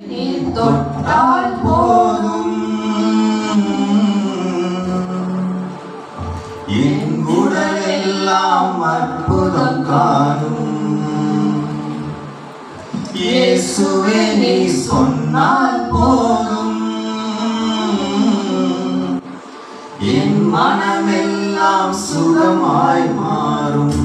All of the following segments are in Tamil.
தொட்டால் போதும் என் உடல் எல்லாம் அற்புதம் காணும். இயேசுவே நீ சொன்னால் போதும். மனமெல்லாம் சுகமாய் மாறும்.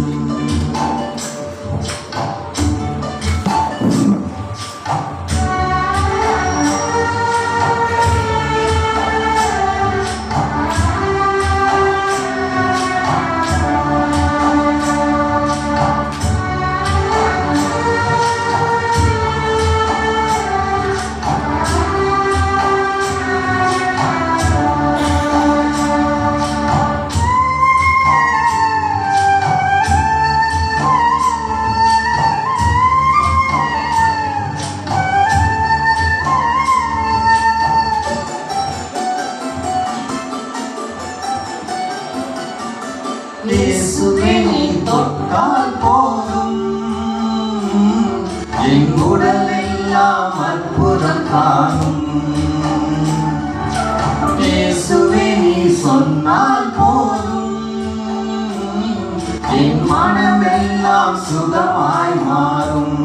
என் மனமெல்லாம் சுகமாய் மாறும்.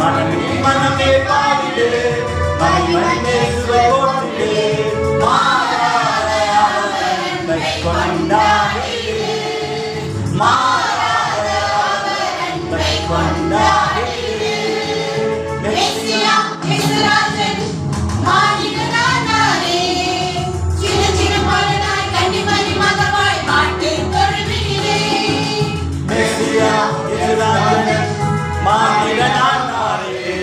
மனமே மனமே பாடிடு மனமே சுவை போட்டிடு. கொண்டாடிடு மாறாத அவர் அன்பை கொண்டாடிடு மெஸ்ஸியா இயேசுராஜன் ஆகினாரே சின்ன சின்ன பலனாய் கன்னிமணி மகவாய் மாட்டு தொழுவினிலே மெசியா இயேசுராஜன் மாநிலனாரே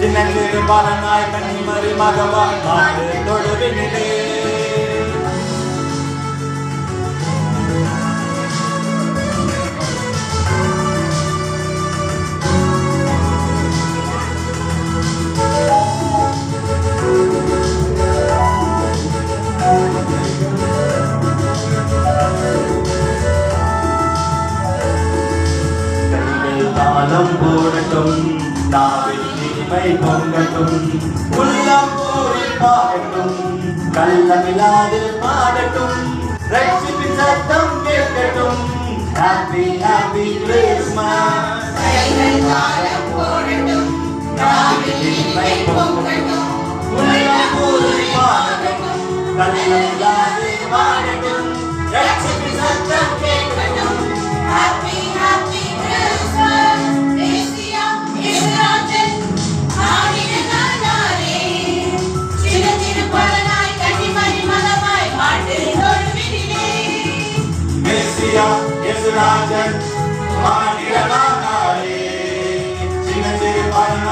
சின்னந்திரு பாலனாய் மகவாய் தொழுவினிலே. கைகள் தாளம் போடட்டும் நாவில் இனிமை பொங்கட்டும் உள்ளம் போரில் பாடட்டும் கள்ளமில்லாது பாடட்டும் ரட்சிப்பின் சத்தம் கேட்கட்டும். ஹாப்பி ஹாப்பி கிறிஸ்மஸ் கைகள் தாளம் போடட்டும் நாவில் இனிமை பொங்கட்டும் உள்ளம் போரில் பாடட்டும் கள்ளமில்லாது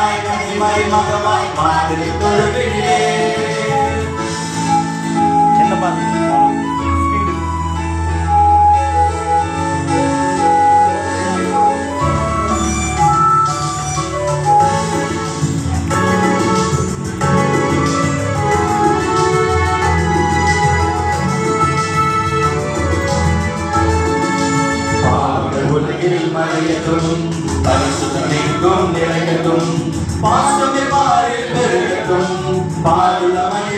சிறு பாலனாய் கன்னிமரி மாதிரி என்ன பாருங்க உலகில் மறையட்டும் பரிசுத்தமைக்கும் நிலையட்டும் पास में पारे तुम पार लमन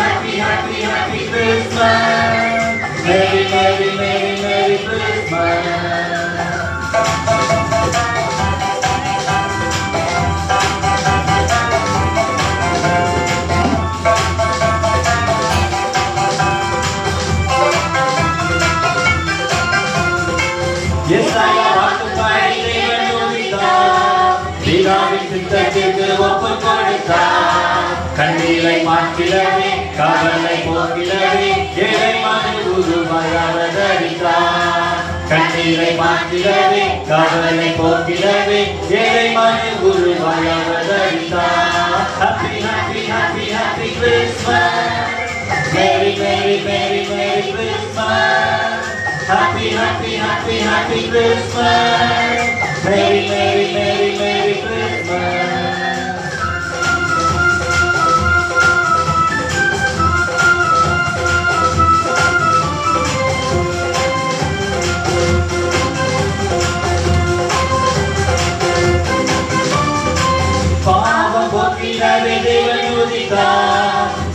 happy, happy, happy Christmas. Merry, merry, merry, merry Christmas. கொடுத்தார் கண்ணிலை மாற்றிலவே கவலை போக்கிலவே ஏழை மகன் குருவாய் அவதரித்தார் கண்ணிலை மாற்றிலவே கவலை போக்கிலவே ஏழை மகன் குருவாய் அவதரித்தார் happy happy happy happy Christmas merry merry merry merry Christmas happy happy happy happy Christmas merry merry merry merry Christmas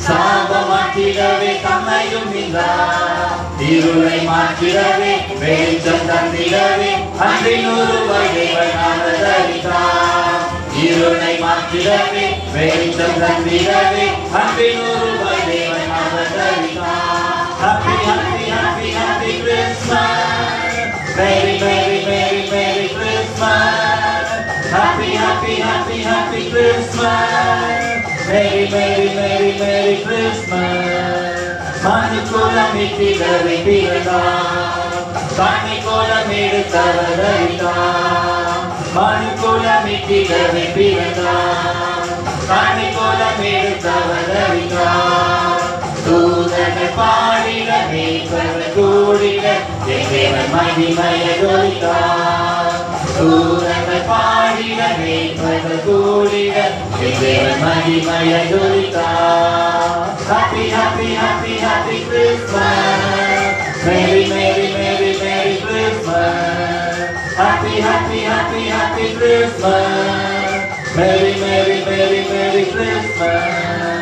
சாபமாக்கிடவே தம்மையும் நின்றார் இருளை மாற்றிடவே வெளிச்சம் தந்திடவே அன்பின் ஒரு வகைவனாதரித்தார் இருளை மாற்றிடவே வெளிச்சம் தந்திடவே அன்பின் ஒரு வகைவனாதரித்தார் Happy, happy, happy, happy Christmas. Merry, merry, merry, merry Christmas. Happy, happy, happy, happy Christmas. Merry, merry, merry, merry Christmas. மணிக்குளம் இட்டிடவே பிறந்தார் மணிக்குளம் எடுத்தவதரித்தார் மணிக்குளம் இட்டிடவே பிறந்தார் மணிக்குளம் எடுத்தவதரித்தார் தூதனை பாடிட மேற்பர்கள் கூடிட தேவன் மகிமையை தொழித்தார் தூதனை பாடிட மேற்பர்கள் கூடிட தேவன் மகிமையை தொழித்தார் Happy, happy, happy, happy Christmas. Merry, merry, merry, merry Christmas. Happy, happy, happy, happy Christmas. Merry, merry, merry, merry Christmas. Christmas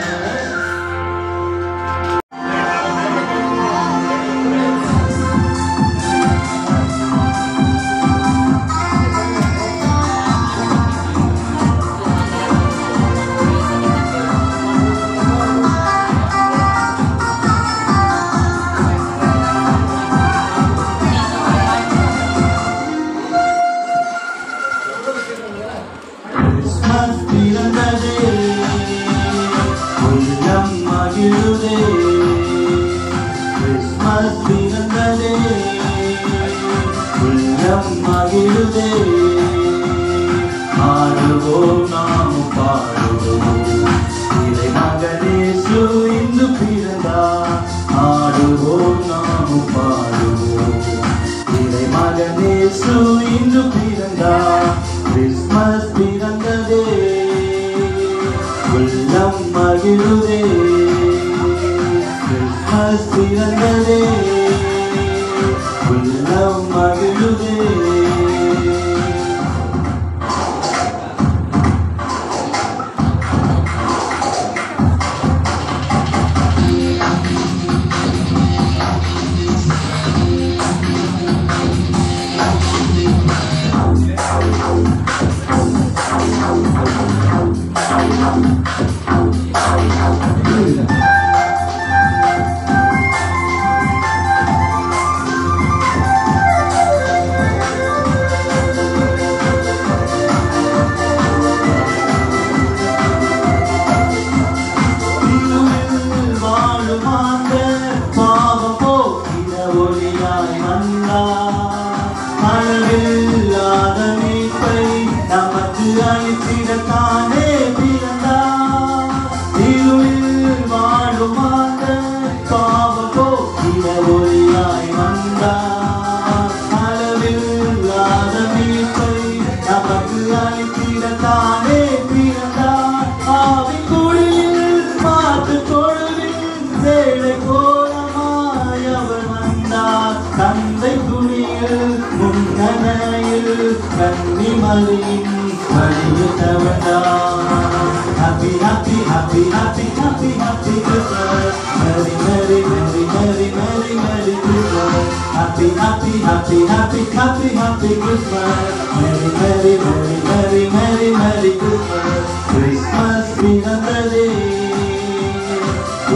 happy, Christmas. Merry, merry, merry, merry, merry, merry Christmas. Christmas பிறந்ததே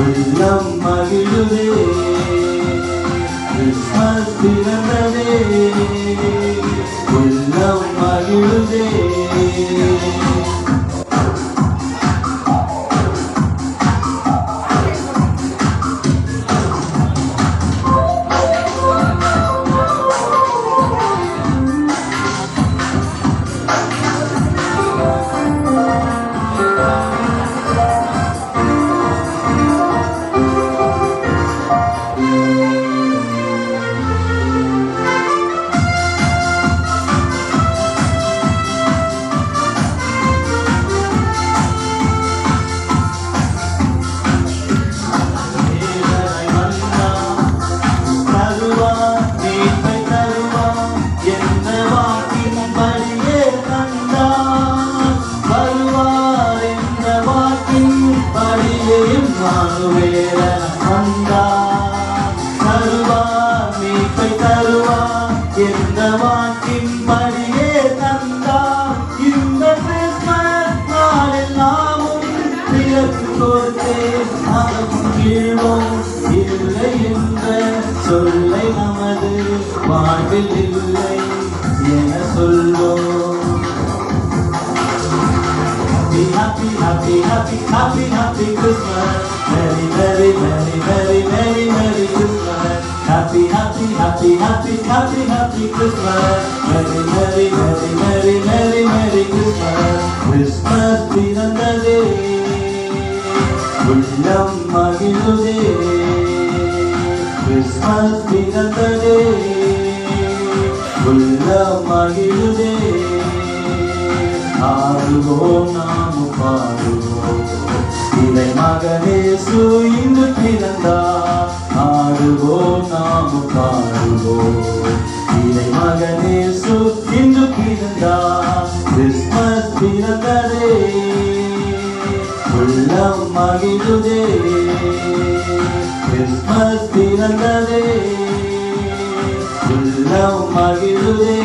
உள்ளம் மகிழுதே கிறிஸ்மஸ் பிறந்ததே உள்ளம் மகிழுதே Christmas. Christmas பிறந்ததே. உள்ளம் மகிழுதே. கிறிஸ்மஸ் பிறந்ததே. உள்ளம் மகிழுதே. ஆடுவோம் நாம் பாடுவோம். இதை மகனே இன்று பிறந்தா ஆடுவோம் நாம் பாடுவோம். இதை மகனேசு இன்று பிறந்தார் கிறிஸ்மஸ் பிறந்ததே உள்ளம் மகிழுதே. கிறிஸ்மஸ் பிறந்ததே உள்ளம் மகிழுதே.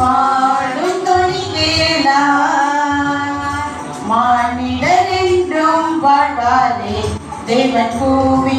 பாடும் கனிவேலா மானிடர் என்றும் பாடாதே தேவன் கோவில்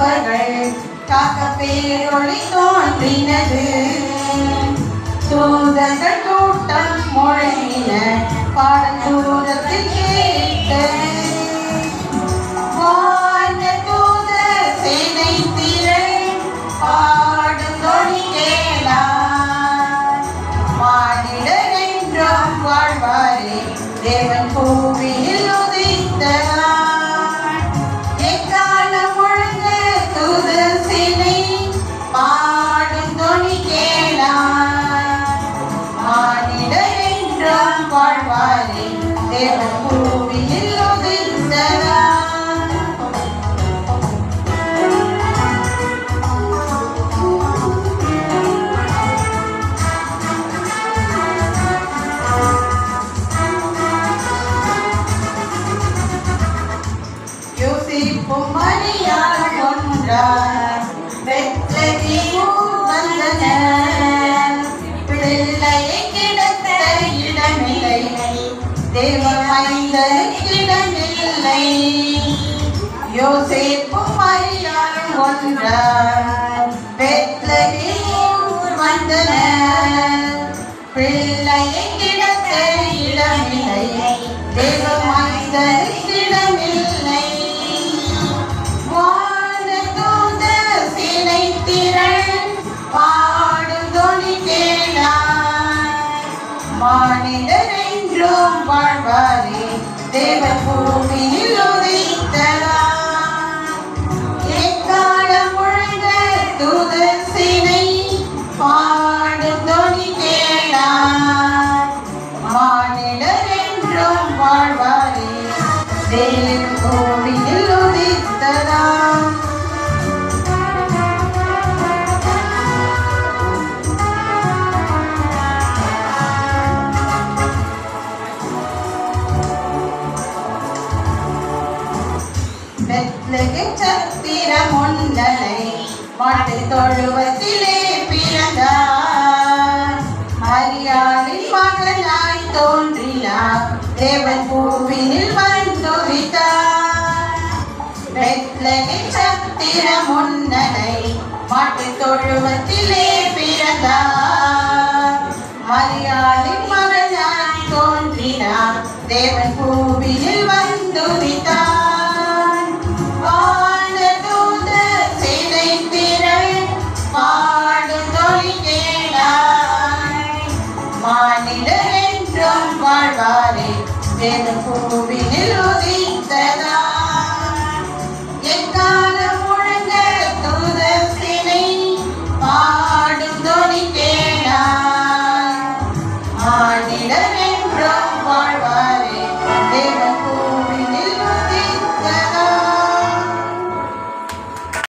கற்பர்கள் காக்க பேரொளி தோன்றினது தூதர்கள் கூட்டம் முழங்கின பாடல் தூரத்தில் கேட்டது. Dadah. மானிடர் வாழ்வாரே தேவ பூமியில் உதித்ததார். பெத்லகேம் சத்திரம் மாட்டு தொழுவத்திலே தேவன் பூவினில் வந்துவித்தார் பெத்லகேம் சத்திரம் ஒன்றனை மாட்டு தொழுவத்திலே பிறந்தார். மரியாதை மகனாய் தோன்றினார். தேவன் பூ மானிடர் என்றும் வாழ்வாரே தேவன் பூவினில் உதித்ததாய்